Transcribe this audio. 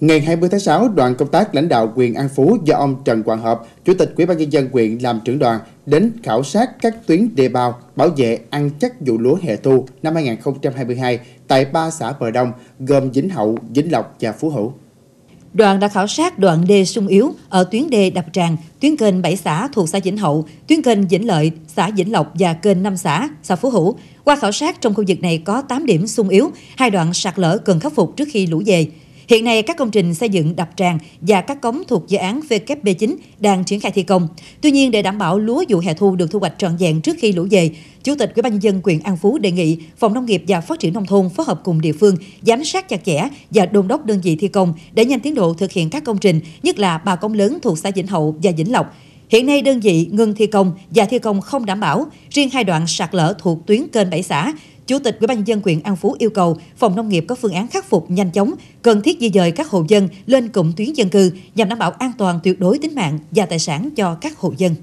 Ngày 20 tháng 6, đoàn công tác lãnh đạo quyền An Phú do ông Trần Quang Hợp, Chủ tịch Ủy ban nhân dân huyện làm trưởng đoàn đến khảo sát các tuyến đê bao bảo vệ ăn chắc vụ lúa hè thu năm 2022 tại ba xã bờ đông gồm Vĩnh Hậu, Vĩnh Lộc và Phú Hữu. Đoàn đã khảo sát đoạn đê sung yếu ở tuyến đê đập tràn, tuyến kênh 7 xã thuộc xã Vĩnh Hậu, tuyến kênh Vĩnh Lợi, xã Vĩnh Lộc và kênh 5 xã, xã Phú Hữu. Qua khảo sát trong khu vực này có 8 điểm sung yếu, hai đoạn sạt lở cần khắc phục trước khi lũ về. Hiện nay, các công trình xây dựng đập tràn và các cống thuộc dự án VKB9 đang triển khai thi công. Tuy nhiên, để đảm bảo lúa vụ hè thu được thu hoạch trọn vẹn trước khi lũ về, Chủ tịch Ủy ban nhân dân huyện An Phú đề nghị Phòng Nông nghiệp và Phát triển nông thôn phối hợp cùng địa phương giám sát chặt chẽ và đôn đốc đơn vị thi công để nhanh tiến độ thực hiện các công trình, nhất là ba công lớn thuộc xã Vĩnh Hậu và Vĩnh Lộc. Hiện nay đơn vị ngừng thi công và thi công không đảm bảo, riêng hai đoạn sạt lở thuộc tuyến kênh 7 xã Chủ tịch Ủy ban nhân dân huyện An Phú yêu cầu Phòng Nông nghiệp có phương án khắc phục nhanh chóng, cần thiết di dời các hộ dân lên cụm tuyến dân cư nhằm đảm bảo an toàn tuyệt đối tính mạng và tài sản cho các hộ dân.